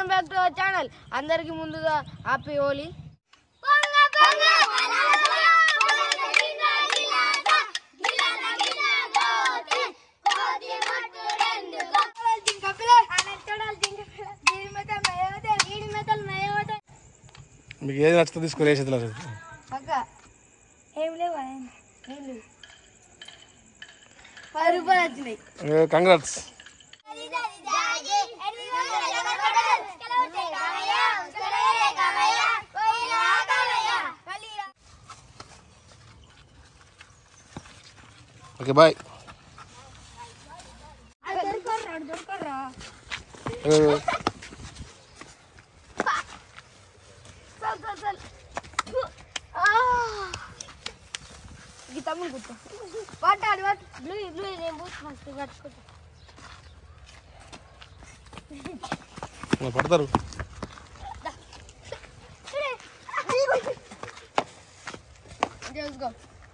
Welcome back to our channel. అందరికి ముందుగా happy Holi. మీకు ఏది నచ్చుతుంది తీసుకొని ఏ చేతిలో కంగ్రాట్స్ ఓకే బాయ్ ఇది తమ్ముడు గుర్తు పట్టాడు పట్టు బ్లూ బ్లూ నేను బూత్ ఫస్ట్ పట్టుకుంటా పడతారు చేసుకో గొడవ కట్టి నాకు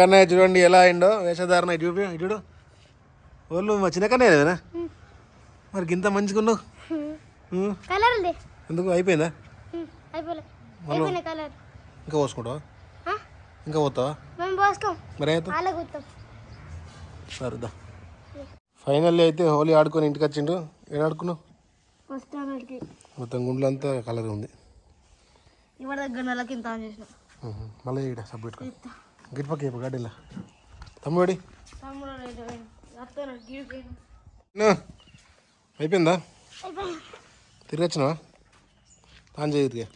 కన్నయ్య చూడండి ఎలా అయిందో వేషధారణ ఇటు చూపి ఇటు చూడు. వాళ్ళు మా చిన్న కన్నయ్య లేదనా? మరి ఇంత మంచిగా ఉన్నావు ఉం. కలర్ ఉంది ఎందుకు? అయిపోయిందా? ఇంకా పోసుకుంటావా? ఇంకా పోతావా? మరి సరేదా ఫైనల్లీ అయితే హోలీ ఆడుకొని ఇంటికి వచ్చిండు. ఏడు ఆడుకున్నావు? మొత్తం గుండెలో అంతా కలర్ ఉంది. మళ్ళీ ఇక్కడ సబ్ పెట్టుకో గిట్ పక్క ఇప్పుడు గడ్డిలా తమ్ముడి అయిపోయిందా? తిరిగి వచ్చినావా? తాను చేయరు